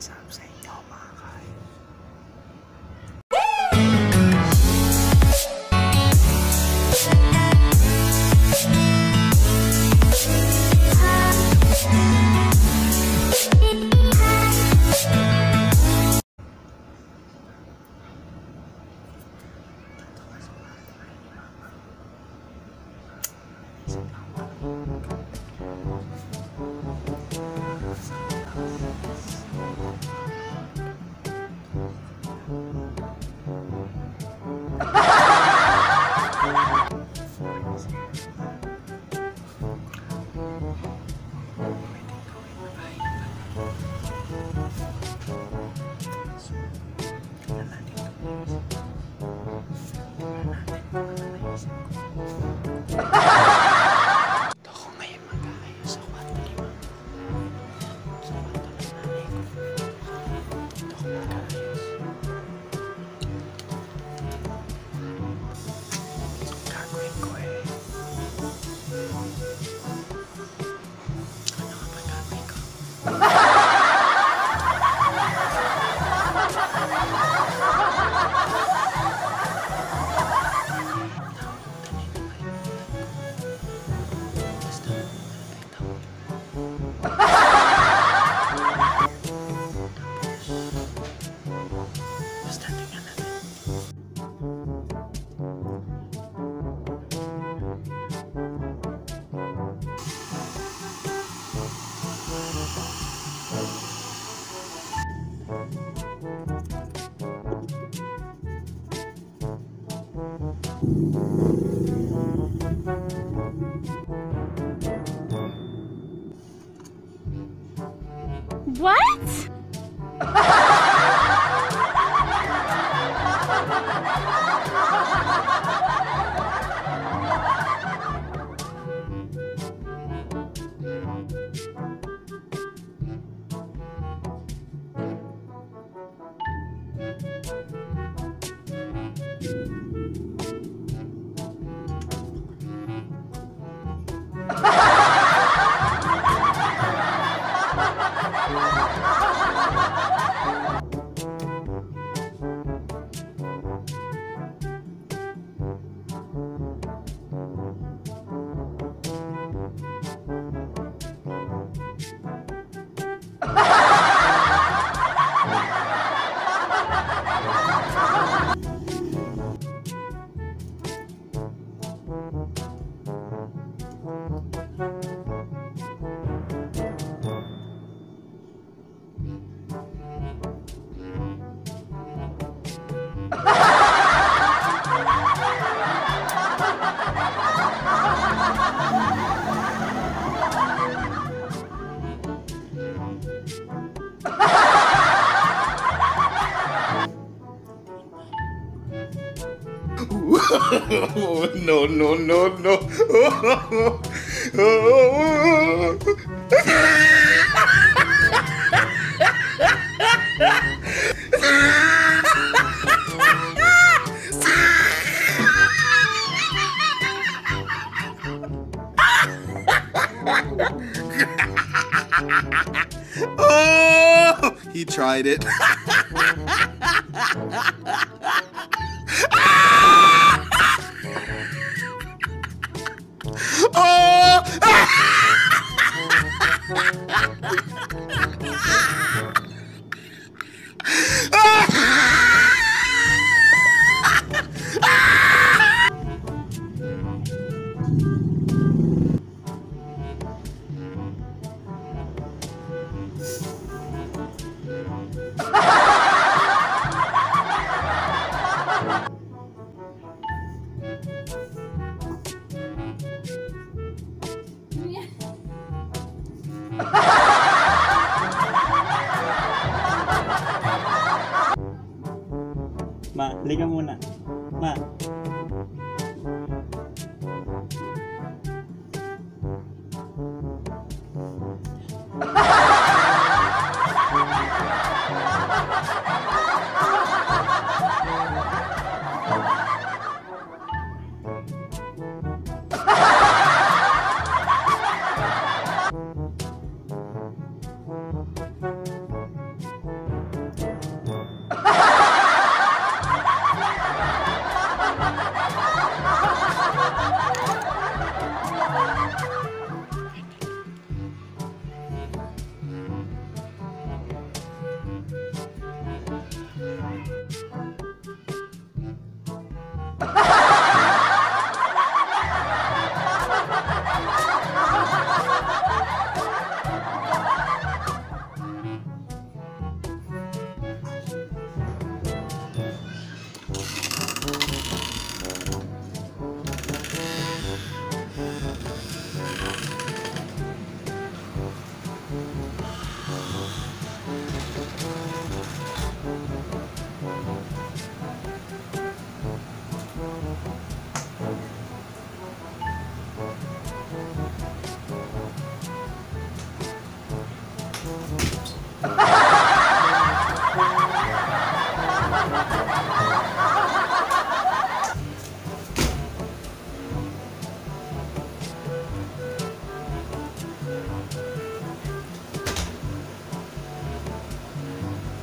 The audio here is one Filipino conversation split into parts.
三四咗嘛佢。Oh, no, no, no, no. oh, he tried it. Ma, liga muna. Ma.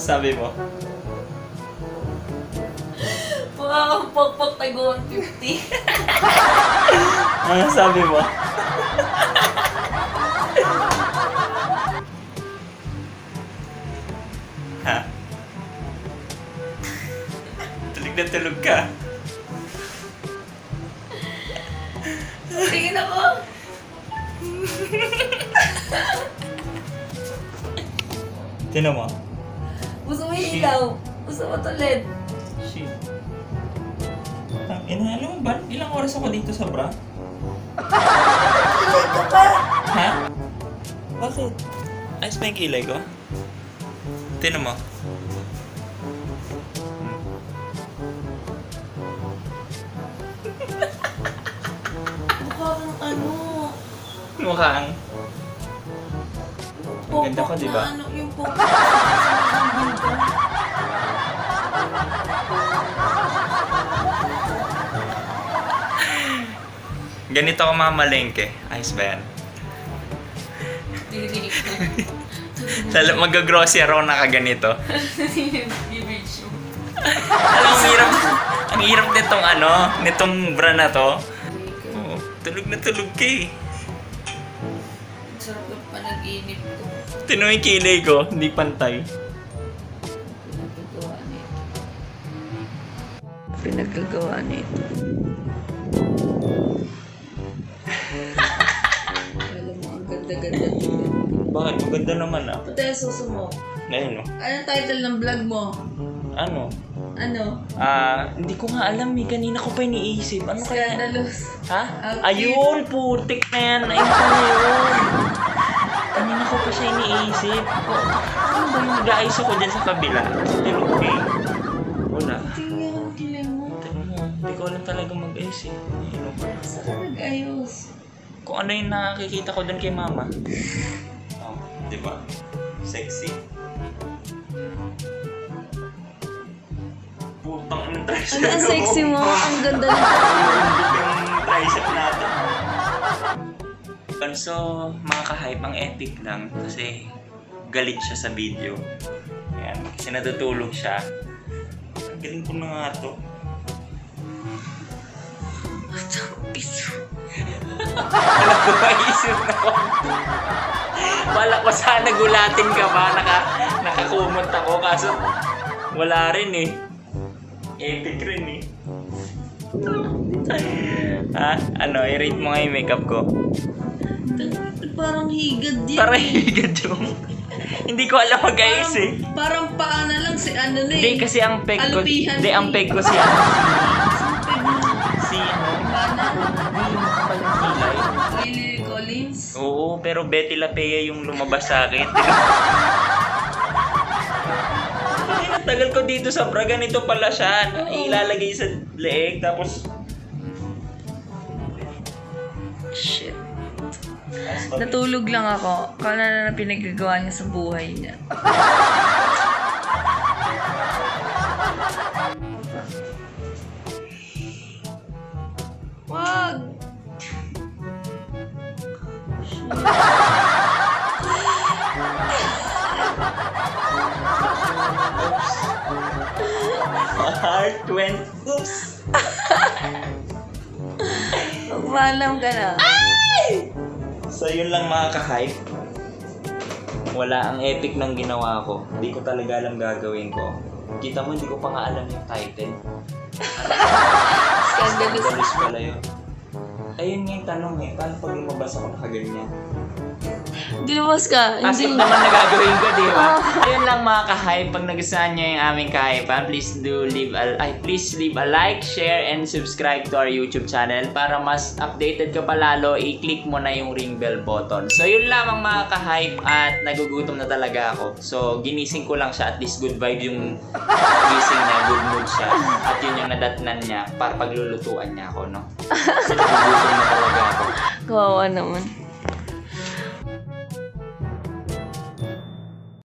masasabi mo? Wow, pokpok tago 150. Ano masasabi mo? ha? Tulog na tulog ka. Tingin ako. Tinan mo. Gusto mo yung ilaw. Gusto mo to LED. Shit. Ang ina, alam mo ba? Ilang oras ako dito sa bra? Kilay ka pa. Ha? Bakit? Ayos ba yung kilay ko? Tinan mo. Mukha kang ano. Mukhang. Pokpok Ganda ko, di ba? na Ano, yung pokpok. Ganito ako mamalengke. Ayos ba yan? Lalo mag-grocery ako nakaganito. Alam, ang hirap. Ang hirap nitong ano, nitong bra na to. Oo, tulog na tulog ka eh. Sarap ng panaginip ko. Yung kilay ko, hindi pantay. Pinagagawa nito. Alam mo, ang ganda-ganda nito. Bakit? Maganda naman ah. Pati ang suso mo. Ayun oh. Anong title ng vlog mo? Ano? Ano? Ah, hindi ko nga alam eh. Kanina ko pa iniisip. Ano kaya? Scandalous. Ha? Outfit. Ayun, putik na yan. Ayun pa na yun. Kanina ko pa siya iniisip. O, ano ba yung nag-aayos ako dyan sa kabila? Pero okay. Ko alam talaga mag-ayos eh. Ano ba? Saan ka nag-ayos? Kung ano yung nakikita ko doon kay mama. Oh, di ba? Sexy. Putang ang tricep Ano ang sexy mo? Ang ganda na. yung tricep natin. So, mga ka-hype, ang epic lang kasi galit siya sa video. Ayan, kasi natutulog siya. Ang galing ko na nga to. Piso. Alam ko, maisip na ko. Wala ko sana gulatin ka ba? Naka, nakakumot ako kaso wala rin eh. Epic rin eh. ha? Ano, i-rate mo nga yung makeup ko. Parang higad yan. Para higad yung... Hindi ko alam mag-ayos eh. Parang paa na lang si ano na eh. Hindi kasi ang peg ko... Alupihan Hindi, ang eh. peg ko si ano. Oo, pero Betty Lapea yung lumabas sa akin. Tagal ko dito sa bra, ganito pala siya. Ilalagay sa leeg, tapos... Shit. Natulog lang ako. Kala na na pinagagawa niya sa buhay niya. Heart went oops. Magmalam ka na. Ay! So yun lang mga ka-hype. Wala ang epic ng ginawa ko. Hindi ko talaga alam gagawin ko. Kita mo, hindi ko pa nga alam yung title. Scandalous. Scandalous pala yun. Ayun nga yung tanong eh, paano pag lumabas ako nakaganyan? Dilabas ka. Hindi. naman nagagawin ko, di ba? Ayun lang mga ka-hype. Pag nagustuhan nyo yung aming ka-hypean, please do leave a, ay, please leave a like, share, and subscribe to our YouTube channel para mas updated ka pa lalo, i-click mo na yung ring bell button. So yun lamang mga ka-hype at nagugutom na talaga ako. So ginising ko lang siya at least good vibe yung gising niya, good mood siya. At yun yung nadatnan niya para paglulutuan niya ako, no? So nagugutom na talaga ako. Kawawa naman.